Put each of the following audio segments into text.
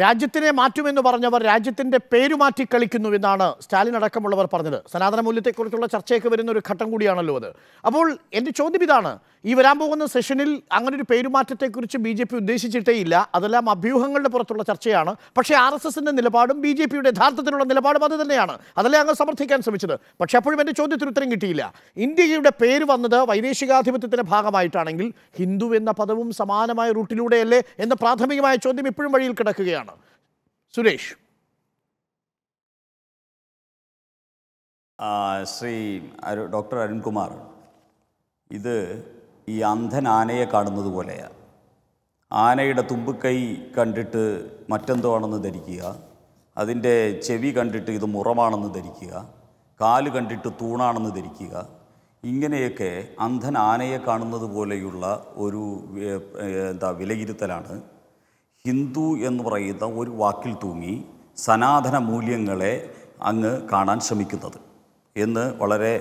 രാജ്യത്തിനെ മാറ്റുമെന്ന് പറഞ്ഞവർ രാജ്യത്തിന്റെ പേര് മാറ്റി കളിക്കുന്നു എന്നാണ് സ്റ്റാലിൻ അടക്കമുള്ളവർ പറഞ്ഞത്. സനാതന മൂല്യത്തെക്കുറിച്ചുള്ള ചർച്ചയൊക്കെ വരുന്ന ഒരു ഘട്ടം കൂടിയാണല്ലോ അത്. അപ്പോൾ എന്റെ ചോദ്യം ഇതാണ്. ഈ വരാൻ പോകുന്ന സെഷനിൽ അങ്ങനെ ഒരു പേരുമാറ്റത്തെക്കുറിച്ച് ബി ജെ പി ഉദ്ദേശിച്ചിട്ടേ ഇല്ല. അതെല്ലാം അഭ്യൂഹങ്ങളുടെ പുറത്തുള്ള ചർച്ചയാണ്. പക്ഷേ ആർ എസ് എസിന്റെ നിലപാടും ബി ജെ പിയുടെ യഥാർത്ഥത്തിലുള്ള നിലപാടും അത് തന്നെയാണ്. അതല്ലേ അങ്ങ് സമർത്ഥിക്കാൻ ശ്രമിച്ചത്? പക്ഷേ അപ്പോഴും എന്റെ ചോദ്യത്തിന് ഉത്തരം കിട്ടിയില്ല. ഇന്ത്യയുടെ പേര് വന്നത് വൈദേശികാധിപത്യത്തിന്റെ ഭാഗമായിട്ടാണെങ്കിൽ ഹിന്ദു എന്ന പദവും സമാനമായ റൂട്ടിലൂടെയല്ലേ എന്ന പ്രാഥമികമായ ചോദ്യം ഇപ്പോഴും വഴിയിൽ കിടക്കുകയാണ്. സുരേഷ്. ആ, ശ്രീ ഡോക്ടർ അരുൺകുമാർ ഇത് ഈ അന്ധൻ ആനയെ കാണുന്നത് പോലെയാണ് ആനയുടെ തുമ്പിക്കൈ കണ്ടിട്ട് മറ്റെന്തോ ആണെന്ന് ധരിക്കുക അതിന്റെ ചെവി കണ്ടിട്ട് ഇത് മുറമാണെന്ന് ധരിക്കുക കാൽ കണ്ടിട്ട് തൂണാണെന്ന് ധരിക്കുക ഇങ്ങനെയൊക്കെ അന്ധൻ ആനയെ കാണുന്നത് പോലെയുള്ള ഒരു എന്താ വിലയിരുത്തലാണ്. ഹിന്ദു എന്ന് പറയുന്ന ഒരു വാക്കിൽ തൂങ്ങി സനാതന മൂല്യങ്ങളെ അങ്ങ് കാണാൻ ശ്രമിക്കുന്നത് എന്ന് വളരെ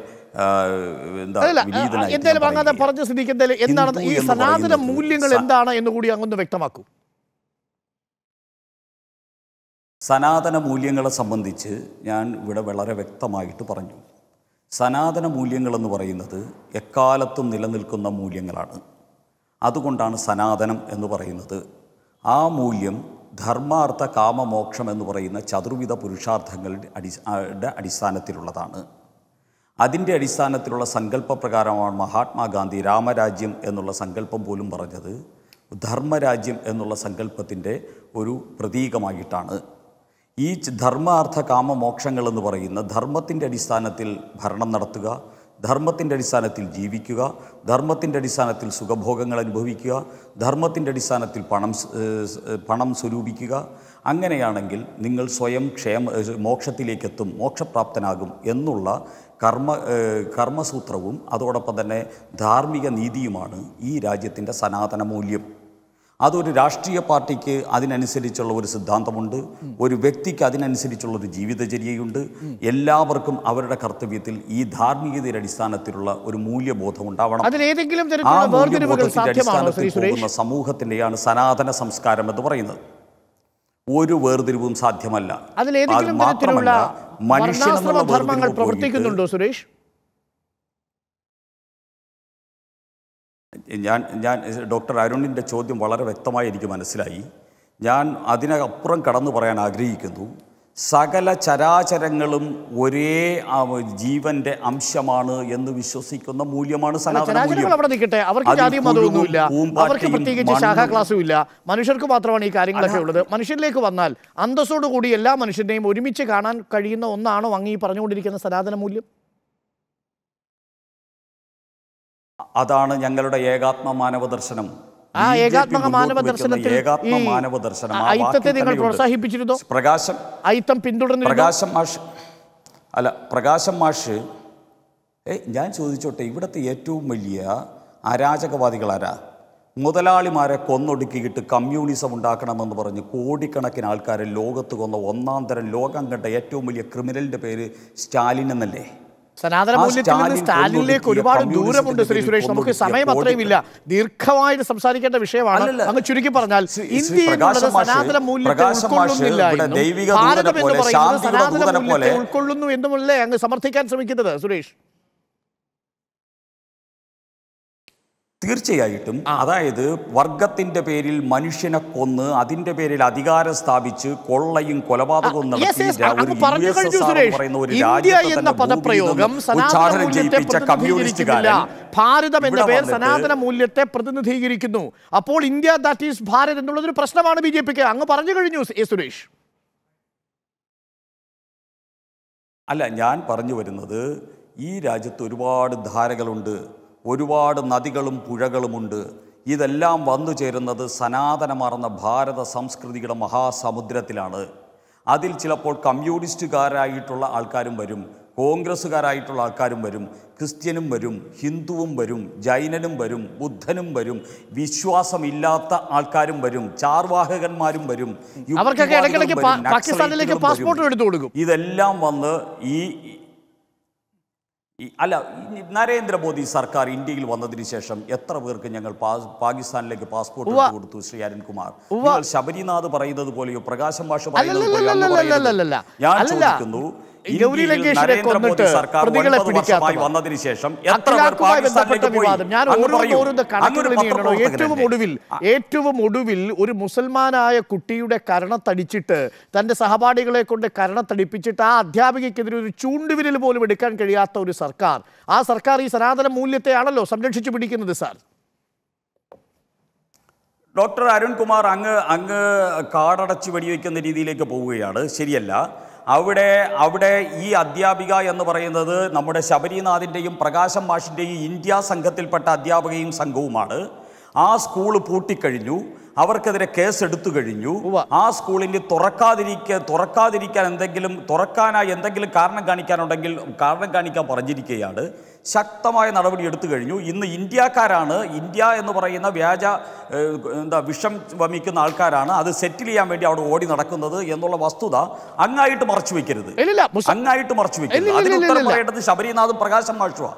അങ്ങനെ പറഞ്ഞ സ്ഥിതിക്ക് എന്തായാലും എന്താണ് ഈ സനാതന മൂല്യങ്ങൾ എന്താണ് എന്ന് കൂടി അങ്ങൊന്ന് വ്യക്തമാക്കൂ. സനാതന മൂല്യങ്ങളെ സംബന്ധിച്ച് ഞാൻ ഇവിടെ വളരെ വ്യക്തമായിട്ട് പറഞ്ഞു. സനാതന മൂല്യങ്ങളെന്ന് പറയുന്നത് എക്കാലത്തും നിലനിൽക്കുന്ന മൂല്യങ്ങളാണ്. അതുകൊണ്ടാണ് സനാതനം എന്ന് പറയുന്നത്. ആ മൂല്യം ധർമാർത്ഥ കാമമോക്ഷം എന്ന് പറയുന്ന ചതുർവിധ പുരുഷാർത്ഥങ്ങളുടെ അടി അടിസ്ഥാനത്തിലുള്ളതാണ്. അതിന്റെ അടിസ്ഥാനത്തിലുള്ള സങ്കല്പപ്രകാരമാണ് മഹാത്മാഗാന്ധി രാമരാജ്യം എന്നുള്ള സങ്കല്പം പോലും പറഞ്ഞത്. ധർമ്മരാജ്യം എന്നുള്ള സങ്കല്പത്തിന്റെ ഒരു പ്രതീകമായിട്ടാണ്. ഈ ധർമാർത്ഥ കാമ മോക്ഷങ്ങൾ എന്ന് പറയുന്ന ധർമ്മത്തിന്റെ അടിസ്ഥാനത്തിൽ ഭരണം നടത്തുക ധർമ്മത്തിന്റെ അടിസ്ഥാനത്തിൽ ജീവിക്കുക ധർമ്മത്തിന്റെ അടിസ്ഥാനത്തിൽ സുഖഭോഗങ്ങൾ അനുഭവിക്കുക ധർമ്മത്തിന്റെ അടിസ്ഥാനത്തിൽ പണം പണം സ്വരൂപിക്കുക. അങ്ങനെയാണെങ്കിൽ നിങ്ങൾ സ്വയം ക്ഷേമ മോക്ഷത്തിലേക്കെത്തും മോക്ഷപ്രാപ്തനാകും എന്നുള്ള കർമ്മ കർമ്മസൂത്രവും അതോടൊപ്പം തന്നെ ധാർമ്മിക നീതിയുമാണ് ഈ രാജ്യത്തിന്റെ സനാതന മൂല്യം അതൊരു രാഷ്ട്രീയ പാർട്ടിക്ക് അതിനനുസരിച്ചുള്ള ഒരു സിദ്ധാന്തമുണ്ട്. ഒരു വ്യക്തിക്ക് അതിനനുസരിച്ചുള്ള ഒരു ജീവിതചര്യയുണ്ട്. എല്ലാവർക്കും അവരുടെ കർത്തവ്യത്തിൽ ഈ ധാർമ്മികതയുടെ അടിസ്ഥാനത്തിലുള്ള ഒരു മൂല്യബോധം ഉണ്ടാവണം ആ മൂല്യബോധത്തിന്റെ അടിസ്ഥാനത്തിൽ പോകുന്ന സമൂഹത്തിന്റെയാണ് സനാതന സംസ്കാരം എന്ന് പറയുന്നത്. ഒരു വേർതിരിവും സാധ്യമല്ല. അതിലേതെങ്കിലും അത് തരത്തിലുള്ള മനുഷ്യനെന്നുള്ള പ്രവർത്തിക്കുന്നുണ്ടോ സുരേഷ്? ഞാൻ ഞാൻ ഡോക്ടർ അരുണിന്റെ ചോദ്യം വളരെ വ്യക്തമായി എനിക്ക് മനസ്സിലായി. ഞാൻ അതിനപ്പുറം കടന്നു പറയാൻ ആഗ്രഹിക്കുന്നു. സകല ചരാചരങ്ങളും ഒരേ ജീവന്റെ അംശമാണ് എന്ന് വിശ്വസിക്കുന്ന മൂല്യമാണ് അവിടെ നിൽക്കട്ടെ. അവർക്ക് മതമൊന്നുമില്ല അവർക്ക് പ്രത്യേകിച്ച് ശാഖാ ക്ലാസ്സും ഇല്ല. മനുഷ്യർക്ക് മാത്രമാണ് ഈ കാര്യങ്ങളൊക്കെ ഉള്ളത്. മനുഷ്യരിലേക്ക് വന്നാൽ അന്തസ്സോടുകൂടി എല്ലാ മനുഷ്യരെയും ഒരുമിച്ച് കാണാൻ കഴിയുന്ന ഒന്നാണോ അങ്ങ് ഈ പറഞ്ഞുകൊണ്ടിരിക്കുന്ന സനാതന മൂല്യം? അതാണ് ഞങ്ങളുടെ ഏകാത്മ മാനവ ദർശനം ആ ഏകാത്മക മാനവ ദർശനത്തിൽ ഏകാത്മ മാനവ ദർശനം ഐത്തത്തെ നിങ്ങൾ പ്രോത്സാഹിപ്പിച്ചിരുന്നു? പ്രകാശം. അയിത്തം പിന്തുടർന്നു പ്രകാശം മാഷ് അല്ല പ്രകാശം മാഷ് ഏ ഞാൻ ചോദിച്ചോട്ടെ ഇവിടുത്തെ ഏറ്റവും വലിയ അരാജകവാദികൾ ആരാ മുതലാളിമാരെ കൊന്നൊടുക്കിയിട്ട് കമ്മ്യൂണിസം ഉണ്ടാക്കണമെന്ന് പറഞ്ഞ് കോടിക്കണക്കിന് ആൾക്കാരെ ലോകത്ത് കൊന്ന ഒന്നാം തരം ലോകം കണ്ട ഏറ്റവും വലിയ ക്രിമിനലിന്റെ പേര് സ്റ്റാലിൻ എന്നല്ലേ? സനാതന മൂല്യത്തിൽ നിന്ന് സ്റ്റാലിനിലേക്ക് ഒരുപാട് ദൂരമുണ്ട് ശ്രീ സുരേഷ്. നമുക്ക് സമയം അത്രയും ഇല്ല. ദീർഘമായിട്ട് സംസാരിക്കേണ്ട വിഷയമാണ്. അങ്ങ് ചുരുക്കി പറഞ്ഞാൽ ഇന്ത്യ എന്നുള്ളത് സനാതന മൂല്യത്തെ ഉൾക്കൊള്ളുന്നില്ല എന്നും ഭാരതം എന്ന് പോലെ, പറയുന്നത് സനാതന മൂല്യത്തെ പോലെ ഉൾക്കൊള്ളുന്നു എന്നുമല്ലേ അങ്ങ് സമർത്ഥിക്കാൻ ശ്രമിക്കുന്നത് സുരേഷ്? തീർച്ചയായിട്ടും അതായത് വർഗത്തിന്റെ പേരിൽ മനുഷ്യനെ കൊന്ന് അതിന്റെ പേരിൽ അധികാരം സ്ഥാപിച്ച് കൊള്ളയും കൊലപാതകവും നടത്തി പറയുന്ന ഒരു രാജ്യത്തെ ചെയ്യിപ്പിച്ച കമ്മ്യൂണിസ്റ്റുകാരൻ ഭാരതം എന്ന പേർ സനാതന മൂല്യത്തെ പ്രതിനിധീകരിക്കുന്നു. അപ്പോൾ ഇന്ത്യ ദാറ്റ് ഈസ് ഭാരത് എന്നുള്ളതൊരു പ്രശ്നമാണ് ബി ജെ പിക്ക്. അങ്ങ് പറഞ്ഞു കഴിഞ്ഞു സുരേഷ്. അല്ല ഞാൻ പറഞ്ഞു വരുന്നത് ഈ രാജ്യത്ത് ഒരുപാട് ധാരകളുണ്ട്. ഒരുപാട് നദികളും പുഴകളുമുണ്ട് ഇതെല്ലാം വന്നു ചേരുന്നത് സനാതനമാർന്ന ഭാരത സംസ്കൃതിയുടെ മഹാസമുദ്രത്തിലാണ്. അതിൽ ചിലപ്പോൾ കമ്മ്യൂണിസ്റ്റുകാരായിട്ടുള്ള ആൾക്കാരും വരും കോൺഗ്രസ്സുകാരായിട്ടുള്ള ആൾക്കാരും വരും ക്രിസ്ത്യനും വരും ഹിന്ദുവും വരും ജൈനനും വരും ബുദ്ധനും വരും വിശ്വാസമില്ലാത്ത ആൾക്കാരും വരും ചാർവാഹകന്മാരും വരും ഇതെല്ലാം വന്ന് ഈ ഈ അല്ല നരേന്ദ്രമോദി സർക്കാർ ഇന്ത്യയിൽ വന്നതിന് ശേഷം എത്ര പേർക്ക് ഞങ്ങൾ പാകിസ്ഥാനിലേക്ക് പാസ്പോർട്ട് കൊടുത്തു ശ്രീ അരുൺകുമാർ? ശബരിനാഥ് പറയുന്നത് പോലെയോ പ്രകാശം ഭാഷ അല്ലല്ലല്ലല്ലല്ലല്ലല്ല. ഞാൻ ചോദിക്കുന്നു ഗൗരി ഇന്ത്യയിൽ ലങ്കേഷിനെ കൊന്നിട്ട് പ്രതികളെ വന്നതിന് ശേഷം അഖിലാഖുമായി ബന്ധപ്പെട്ട വിവാദം. ഞാൻ ഓരോ ഓരോന്ന് കണക്കുകൾ ഏറ്റവും ഒടുവിൽ ഏറ്റവും ഒടുവിൽ ഒരു മുസൽമാനായ കുട്ടിയുടെ കരണത്തടിച്ചിട്ട് തന്റെ സഹപാഠികളെ കൊണ്ട് കരണത്തടിപ്പിച്ചിട്ട് ആ അധ്യാപികയ്ക്കെതിരെ ഒരു ചൂണ്ടുവിരൽ പോലും എടുക്കാൻ കഴിയാത്ത ഒരു സർക്കാർ. ആ സർക്കാർ ഈ സനാതന മൂല്യത്തെയാണല്ലോ സംരക്ഷിച്ചു പിടിക്കുന്നത് സാർ. ഡോക്ടർ അരുൺകുമാർ അങ്ങ് അങ്ങ് കാടടച്ച് വെടിവെക്കുന്ന രീതിയിലേക്ക് പോവുകയാണ്. ശരിയല്ല. അവിടെ അവിടെ ഈ അധ്യാപിക എന്ന് പറയുന്നത് നമ്മുടെ ശബരിനാഥിന്റെയും പ്രകാശം മാഷിന്റെയും ഇന്ത്യ സംഘത്തിൽപ്പെട്ട അധ്യാപകയും സംഘവുമാണ്. ആ സ്കൂൾ പൂട്ടിക്കഴിഞ്ഞു അവർക്കെതിരെ കേസ് എടുത്തു കഴിഞ്ഞു ആ സ്കൂളിന് തുറക്കാതിരിക്ക തുറക്കാതിരിക്കാൻ എന്തെങ്കിലും തുറക്കാനായി എന്തെങ്കിലും കാരണം കാണിക്കാനുണ്ടെങ്കിൽ കാരണം കാണിക്കാൻ പറഞ്ഞിരിക്കുകയാണ്. ശക്തമായ നടപടി എടുത്തു കഴിഞ്ഞു. ഇന്ന് ഇന്ത്യക്കാരാണ് ഇന്ത്യ എന്ന് പറയുന്ന വ്യാജ എന്താ വിഷം വമിക്കുന്ന ആൾക്കാരാണ്. അത് സെറ്റിൽ ചെയ്യാൻ വേണ്ടി അവിടെ ഓടി നടക്കുന്നത് എന്നുള്ള വസ്തുത അങ്ങായിട്ട് മറച്ചു വെക്കരുത്. അങ്ങായിട്ട് മറച്ചു വെക്കരുത്. അതിന് ഉത്തരം പറയേണ്ടത് ശബരിനാഥും പ്രകാശം മാഷുവാ.